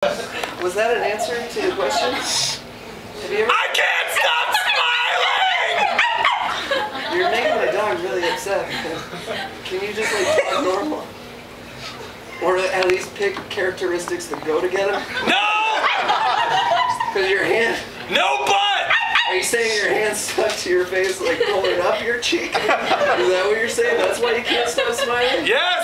Was that an answer to the question? Have you ever? I can't stop smiling! You're making my dog really upset. Can you just like talk normal? Or at least pick characteristics that go together? No! Because your hand, No butt! are you saying your hand stuck to your face like pulling up your cheek? Is that what you're saying? That's why you can't stop smiling? Yes!